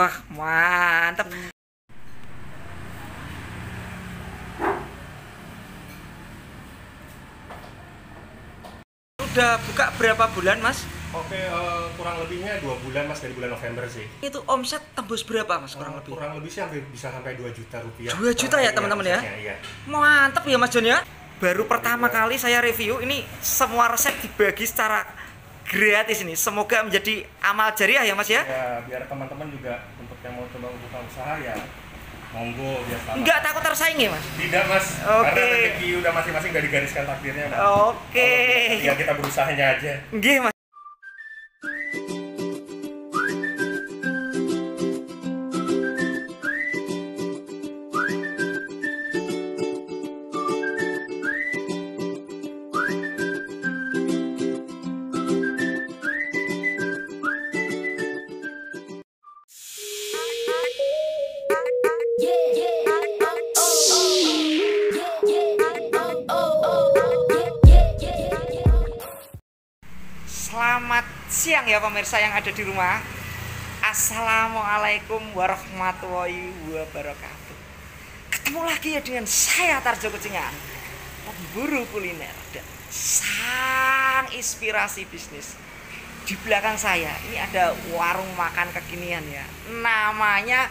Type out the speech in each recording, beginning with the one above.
Wah, mantep. Udah buka berapa bulan, Mas? Oke, eh, kurang lebihnya dua bulan mas dari bulan November sih. Itu omset tembus berapa, Mas, kurang Eh, lebih? Kurang lebih sih hampir bisa sampai 2 juta rupiah. 2 juta ya, Iya, teman-teman ya? Iya. Mantep ya, Mas Jon ya. Baru pertama kali saya review ini semua resep dibagi secara gratis ini. Semoga menjadi amal jariah ya, Mas ya. Ya, biar teman-teman juga untuk yang mau coba buka usaha ya monggo biasa. Enggak takut tersaing ya, Mas? Tidak mas, Oke. karena rezeki udah masing-masing udah digariskan takdirnya. Mas. Oke. Ya kita berusahanya aja. Nggih, Mas. Siang ya pemirsa yang ada di rumah. Assalamualaikum warahmatullahi wabarakatuh. Ketemu lagi ya dengan saya Tarjo Kucingan, pemburu kuliner dan sang inspirasi bisnis. Di belakang saya ini ada warung makan kekinian ya. Namanya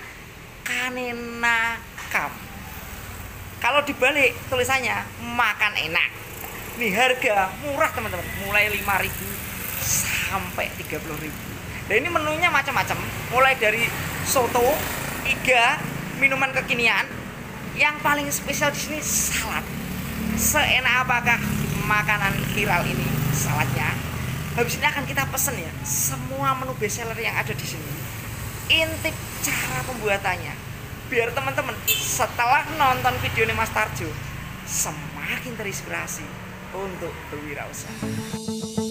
Kanena Kam. Kalau dibalik tulisannya makan enak. Nih harga murah teman-teman, mulai 5.000 sampai 30.000. Dan ini menunya macam-macam, mulai dari soto, iga, minuman kekinian. Yang paling spesial di sini salad. Seenak apakah makanan viral ini saladnya? Habis ini akan kita pesen ya semua menu bestseller yang ada di sini. Intip cara pembuatannya. Biar teman-teman setelah nonton video ini Mas Tarjo semakin terinspirasi untuk berwirausaha.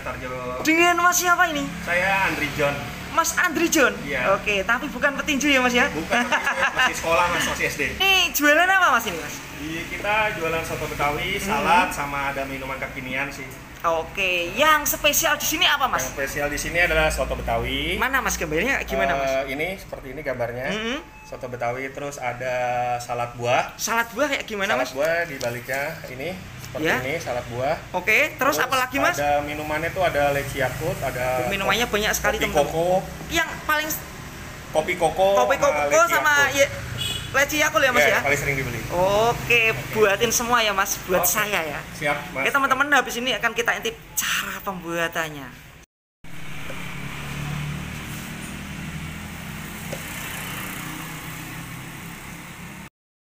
Siang mas Tarjo. Dengan Mas siapa ini? Saya Andri John. Mas Andri John. Iya. Oke, tapi bukan petinju ya Mas ya? Bukan masih sekolah mas masih SD. Ini jualan apa Mas ini Mas? Di kita jualan soto betawi, salad, sama ada minuman kekinian sih. Oke, yang spesial di sini apa Mas? Yang spesial di sini adalah soto betawi. Mana Mas gambarnya gimana Mas? Eh, ini seperti ini gambarnya. Mm-mm. Soto betawi terus ada salad buah. Salad buah kayak gimana salad Mas? buah di baliknya ini seperti Ya. ini salad buah. Oke, terus, apa lagi Mas? Ada minumannya tuh ada leci yakult, ada Minumannya banyak sekali kopi koko, Yang paling kopi koko, kopi koko sama ya, leci yakul ya Mas Ya, ya? paling sering dibeli. Oke, buatin semua ya Mas, buat Oke. saya ya. Siap, Mas. Oke teman-teman, habis ini akan kita intip cara pembuatannya.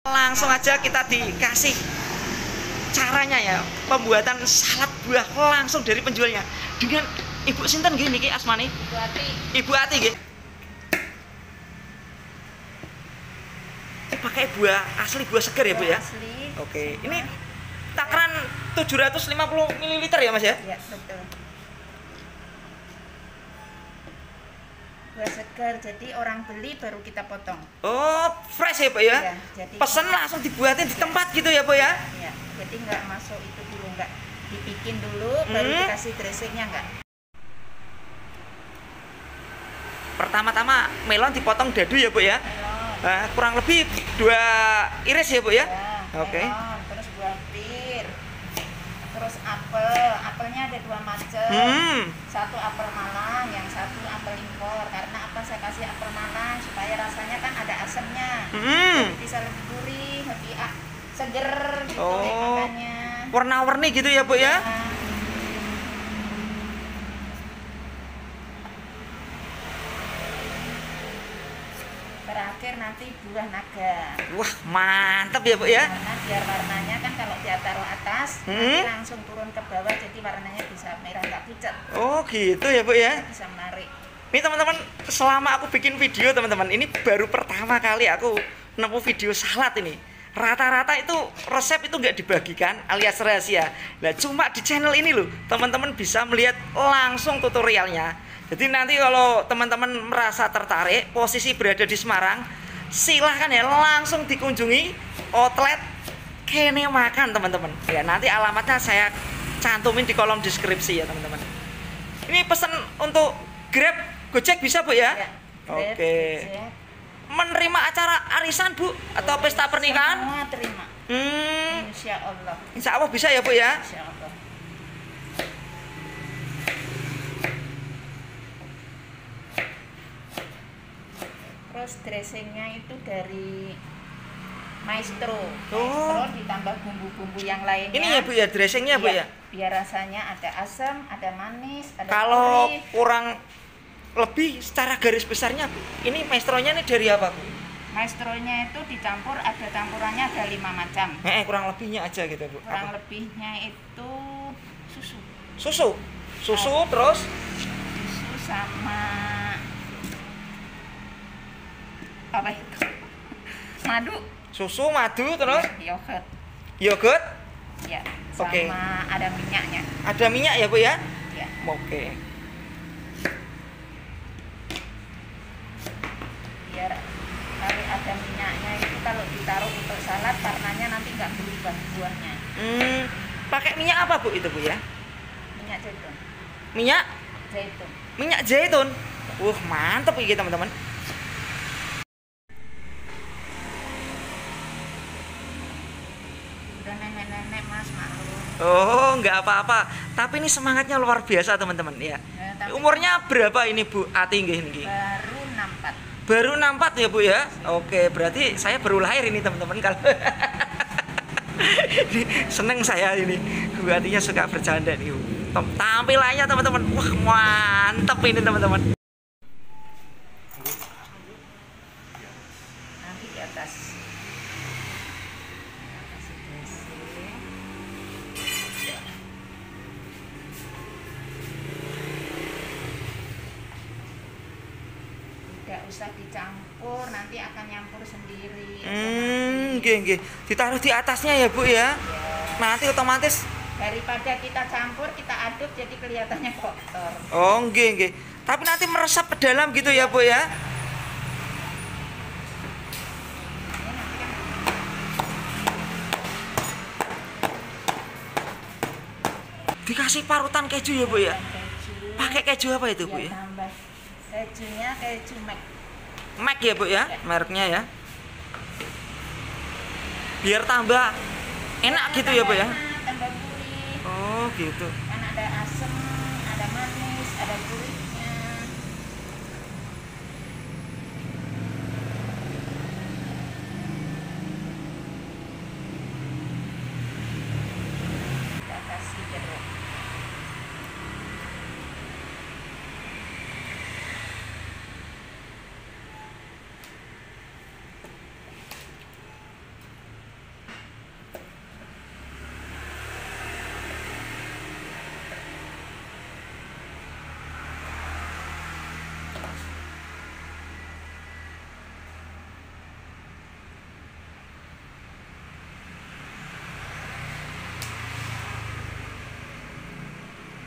Langsung aja kita dikasih caranya ya pembuatan salad buah langsung dari penjualnya dengan Ibu Sinten gini ki Asmani Berarti Ibu Ati nggih. Pakai buah asli buah segar ya Bu ya. asli. Oke, ini takaran 750 ml ya Mas ya? Ya, betul. Buah segar, jadi orang beli baru kita potong. Oh, fresh ya Pak ya? Iya, jadi Pesen langsung dibuatin di tempat gitu ya Bu ya? Ya, jadi nggak masuk itu dulu nggak dibikin dulu, baru Hmm. dikasih dressingnya nggak. Pertama-tama melon dipotong dadu ya Bu ya? Melon. Nah, kurang lebih dua iris ya Bu ya? Ya, Oke. melon, terus buah pir. Terus apel, apelnya ada dua macam. Hmm. Satu apel Malang, yang satu apel impor. Karena apa saya kasih apel Malang supaya rasanya kan ada asamnya. Hmm. bisa lebih gurih, lebih ah, seger gitu Oh. makannya. Warna-warni gitu ya Bu ya? Nah, terakhir nanti buah naga. Wah, mantap ya, Bu ya. Karena biar warnanya kan kalau dia taruh atas, Hmm. nanti langsung turun ke bawah, jadi warnanya bisa merah nggak pucat, Oh, gitu ya, Bu ya. bisa menarik. Ini teman-teman, selama aku bikin video teman-teman, ini baru pertama kali aku nemu video salad ini. Rata-rata itu resep itu nggak dibagikan alias rahasia. Nah cuma di channel ini loh, teman-teman bisa melihat langsung tutorialnya. Jadi nanti kalau teman-teman merasa tertarik, posisi berada di Semarang, silahkan ya langsung dikunjungi outlet Kene Makan teman-teman. Ya nanti alamatnya saya cantumin di kolom deskripsi ya teman-teman. Ini pesan untuk Grab, Gojek bisa bu ya? Ya, Oke. Grab, Menerima acara arisan bu atau pesta pernikahan? Semua terima. Hmm, Insya Allah. insya Allah bisa ya bu ya? Insya Allah. Terus dressingnya itu dari maestro. Oh. Maestro ditambah bumbu-bumbu yang lainnya. Ini ya bu ya dressingnya bu Iya, ya? Biar rasanya ada asam, ada manis, ada Kalau kurang lebih secara garis besarnya bu, ini maestronya ini dari apa bu? Maestronya itu dicampur, ada campurannya ada lima macam. Eh, kurang lebihnya aja gitu bu. Kurang Apa? lebihnya itu susu. Susu, susu terus Susu sama apa itu? Madu, susu, madu terus yogurt. yogurt, Ya, sama Oke. ada minyaknya. ada minyak ya bu ya? Ya. Oke. Biar kalau ada minyaknya itu kalau ditaruh untuk salad warnanya nanti nggak berubah buahnya. Hmm, pakai minyak apa bu itu bu ya? Minyak zaitun. Minyak Zaitun. minyak zaitun. Wah mantep ini teman-teman. Udah nenek-nenek mas malu. Oh nggak apa-apa. Tapi ini semangatnya luar biasa teman-teman ya. Ya, tapi Umurnya berapa ini bu Ati nggih nggih? baru nampak. Baru nampak ya bu ya? Oke berarti saya baru lahir ini teman-teman kalau seneng saya ini Bu Atinya suka bercanda nih Bu. Tampilannya teman-teman Wah mantep ini teman-teman Nanti di atas. Kasih dressing. Tidak usah dicampur, nanti akan nyampur sendiri. Hmm nggih nggih Ditaruh di atasnya ya bu ya Ya. Nanti otomatis Daripada kita campur, kita aduk jadi kelihatannya kotor. Oh nggih nggih Tapi nanti meresap ke dalam gitu ya bu ya Dikasih parutan keju ya bu ya. Pakai keju apa itu bu Ya, ya kejunya keju Mac. Mac ya bu ya mereknya ya Biar tambah enak gitu ya bu ya? Enak, Tambah gurih. Oh gitu. Kan ada asam, ada manis, ada gurihnya. Kita kasih jeruk.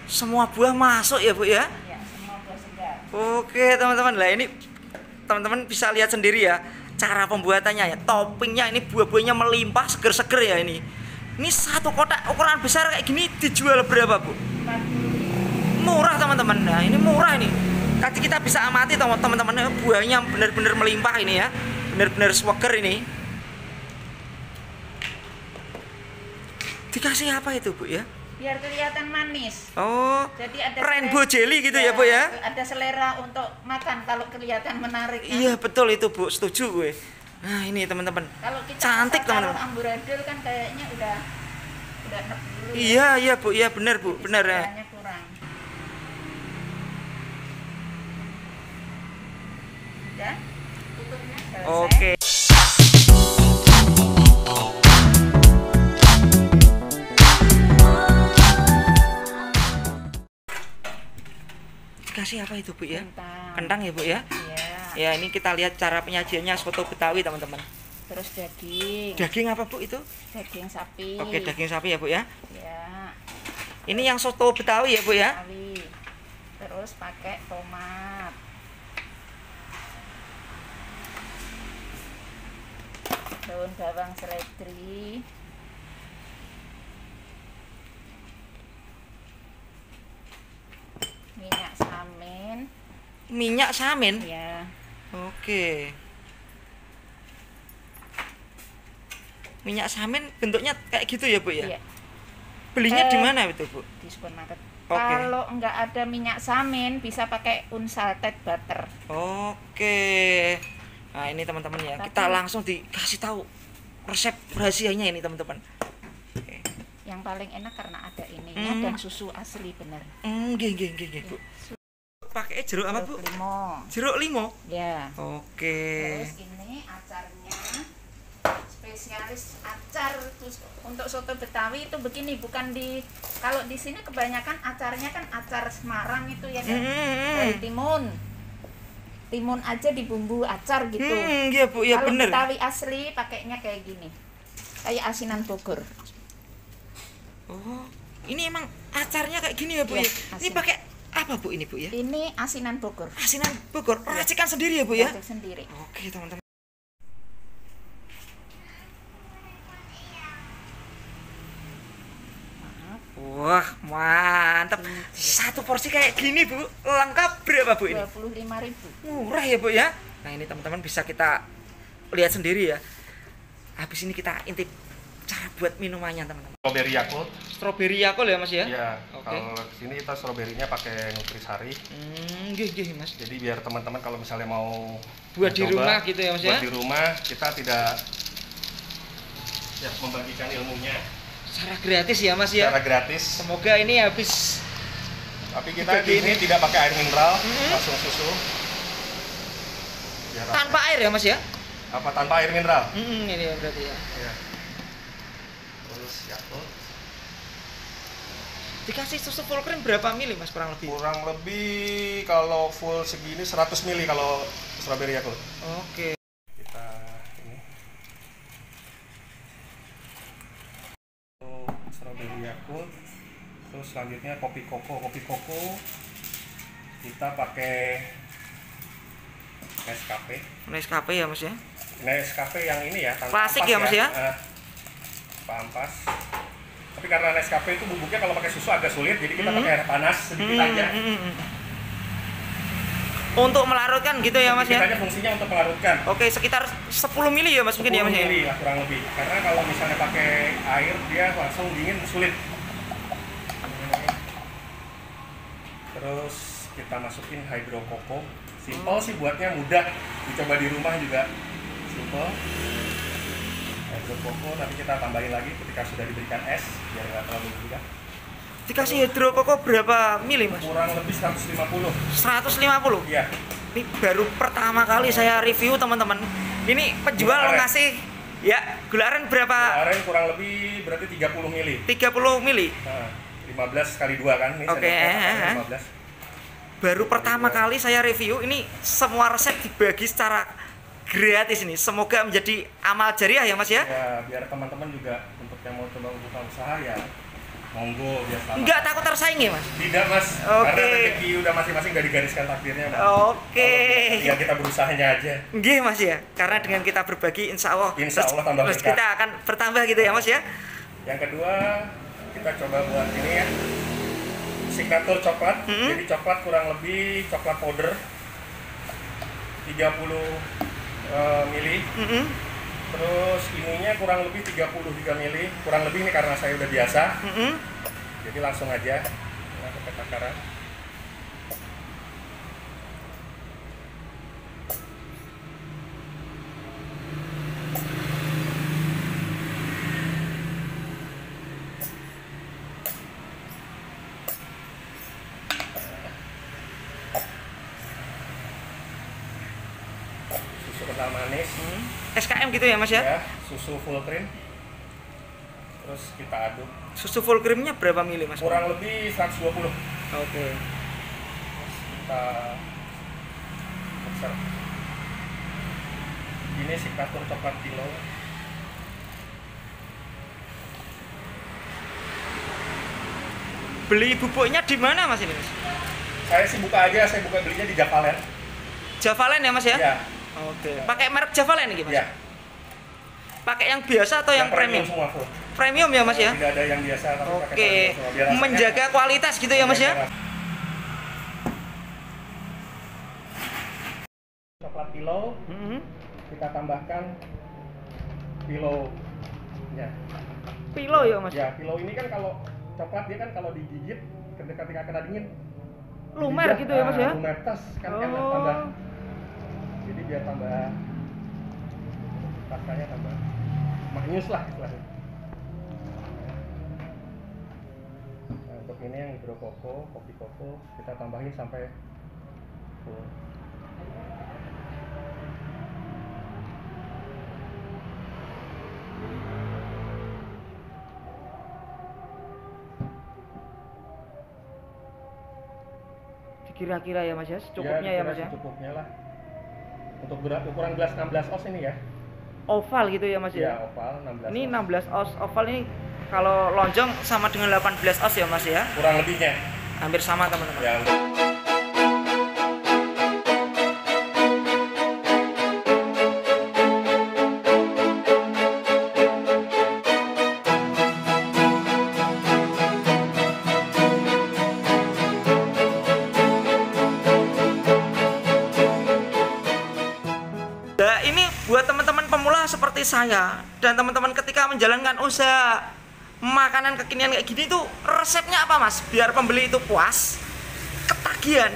Semua buah masuk ya bu ya? Ya, semua buah segar. Oke teman-teman. Lah ini teman-teman bisa lihat sendiri ya cara pembuatannya ya. Toppingnya ini buah-buahnya melimpah seger-seger ya ini. Ini satu kotak ukuran besar kayak gini dijual berapa bu? 40 murah teman-teman. Nah ini murah ini. Tadi kita bisa amati teman- teman-teman. Buahnya benar-benar melimpah ini ya. Benar-benar seger ini. Dikasih apa itu bu ya biar kelihatan manis. oh Jadi ada rainbow selera- jelly gitu ya bu ya Ada selera untuk makan kalau kelihatan menarik. kan? Iya betul itu bu, setuju gue. Nah ini teman-teman. Kalau kita Cantik, teman-teman. amburadul kan kayaknya udah udah enak dulu. ya. Iya iya bu, iya benar bu, Jadi benar ya. kurang. Udah? Tutupnya? selesai. Oke. Kasih apa itu bu ya? Kentang. Kentang ya bu ya? Iya. Ya ini kita lihat cara penyajiannya soto betawi teman-teman. Terus daging. Daging apa bu itu? Daging sapi. Oke daging sapi ya bu ya. Ya. Ini yang soto betawi ya bu ya? Betawi. Terus pakai tomat. Daun bawang seledri. Minyak samin. Minyak samin. Ya. Oke. Minyak samin bentuknya kayak gitu ya bu ya? Iya. Belinya di Eh, mana itu bu? di supermarket. Oke. Kalau nggak ada minyak samin, bisa pakai unsalted butter. Oke. Nah ini teman-teman ya, Tapi- kita langsung dikasih tahu resep rahasianya ini teman-teman. Oke. Yang paling enak karena ada ininya Hmm. dan susu asli bener. Hmm, gih, gih, gih, gih, bu. Pakai jeruk apa bu? Limo. Jeruk limo. Ya. Oke. Terus ini acarnya spesialis acar untuk soto betawi itu begini bukan di kalau di sini kebanyakan acarnya kan acar Semarang itu ya kan Hmm, dari timun timun aja di bumbu acar gitu hmm, iya bu, ya kalau bener. betawi asli pakainya kayak gini kayak asinan Bogor Oh, ini emang acarnya kayak gini ya bu Iya, ya? Ini asin. pakai apa bu ini bu ya? ini asinan Bogor Asinan Bogor, racikan sendiri ya bu ya? Racik sendiri Oke teman-teman. Wah mantap. Satu porsi kayak gini bu, lengkap berapa bu ini? dua puluh lima ribu Murah ya bu ya? Nah ini teman-teman bisa kita lihat sendiri ya. Habis ini kita intip cara buat minumannya teman-teman. Strawberry Yakult. Strawberry Yakult ya mas ya? Iya. Oke. Kalau sini kita stroberinya pakai Nutrisari. Hmm, gih, gih, mas. Jadi biar teman-teman kalau misalnya mau Buat di rumah gitu ya, Mas, ya? Buat di rumah kita tidak ya membagikan ilmunya Secara gratis ya mas ya? secara gratis. Semoga ini habis Tapi kita di sini tidak pakai air mineral, Mhm. langsung susu. Biar tanpa air ya mas ya? apa tanpa air mineral? Hmm, ini ya berarti ya. Ya. Terus Yakult Dikasih susu full cream berapa mili mas kurang lebih? kurang lebih kalau full segini 100 ml kalau strawberry Yakult. Oke. kita ini Untuk strawberry yakult terus selanjutnya kopi koko kopi koko kita pakai Nescafe Nescafe ya mas ya? Nescafe yang ini ya Klasik ya, Mas, ya? Eh, tanpa ampas tapi karena Nescafe itu bubuknya kalau pakai susu agak sulit jadi kita Mhm. pakai air panas sedikit Hmm, aja hmm, hmm, hmm. Untuk melarutkan gitu ya mas ya? fungsinya untuk melarutkan Oke sekitar 10 mili ya mas mungkin ya mas 10 ya? mili lah kurang lebih karena kalau misalnya pakai air dia langsung dingin sulit terus kita masukin hydro koko simple sih buatnya mudah dicoba di rumah juga simple hydro koko nanti kita tambahin lagi ketika sudah diberikan es biar nggak terlalu mudah Dikasih hidro koko berapa mili mas? kurang lebih 150 150 iya. Ini baru pertama kali saya review teman-teman. Ini penjual Gula aren. ngasih ya gula aren berapa? kemarin kurang lebih berarti 30 mili. 30 mili. Nah, 15 kali dua kan? Ini Oke. sendoknya 15 baru pertama kali saya review ini semua resep dibagi secara gratis ini. Semoga menjadi amal jariah ya mas ya. Ya biar teman-teman juga untuk yang mau coba buka usaha ya monggo biar selamat. Nggak takut tersaing ya mas? Tidak mas. Oke. karena rezeki udah masing-masing gak digariskan takdirnya mas. Oke. ya kita berusahanya aja. Nggih mas ya. Karena dengan kita berbagi insya Allah Insya Allah tambah berkah. kita akan bertambah gitu ya mas ya. Yang kedua kita coba buat ini ya. Signature coklat. Mm-mm. jadi coklat kurang lebih coklat powder 30 eh, mili. Mm-mm. terus ininya kurang lebih 33 mili. Kurang lebih ini karena saya udah biasa. Mm-mm. jadi langsung aja. Nah, ke takaran susu kental manis ml gitu ya mas ya? ya susu full cream terus kita aduk Susu full creamnya berapa mili mas? kurang lebih 120 Oke. terus kita mixer ini signature coklat kilo Beli bubuknya di mana mas ini mas? saya sih buka aja saya buka belinya di Javalen Javalen ya mas ya? ya Oke. Pakai merek Javalen nih mas? ya Pakai yang biasa atau yang, premium? semua full Premium ya mas ya? tidak ada yang biasa tapi pakai Oke. premium semua. Biar rasanya- Menjaga kualitas gitu ya mas ya? coklat kilo Mhm. kita tambahkan kilo ya Pilo ya mas? ya kilo ini kan kalau coklat dia kan kalau digigit ketika ketika kena dingin Lumer gitu ya mas ah, ya? lumer tas kan enak Oh. tambah jadi biar tambah rasanya tambah maknyus lah istilahnya nah, untuk ini yang hidro koko kopi koko kita tambahin sampai full Kira-kira ya mas ya? Secukupnya ya, dikira mas ya? secukupnya lah untuk ukuran gelas 16 oz ini ya Oval gitu ya mas ya ya? oval 16 Ini oz. 16 oz oval ini kalau lonjong sama dengan 18 oz ya mas ya? kurang lebihnya Hampir sama teman-teman. ya seperti saya dan teman-teman ketika menjalankan usaha makanan kekinian kayak gini tuh resepnya apa mas? Biar pembeli itu puas, ketagihan,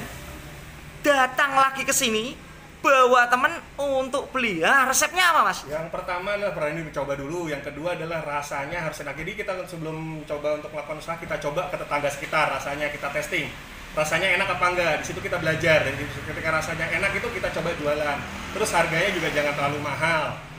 datang lagi ke sini, bawa temen untuk beli. Nah, resepnya apa mas? Yang pertama adalah berani mencoba dulu. Yang kedua adalah rasanya harus enak. Jadi kita sebelum coba untuk melakukan usaha kita coba ke tetangga sekitar, rasanya kita testing. Rasanya enak apa enggak? Di situ kita belajar. Dan ketika rasanya enak itu kita coba jualan. Terus harganya juga jangan terlalu mahal.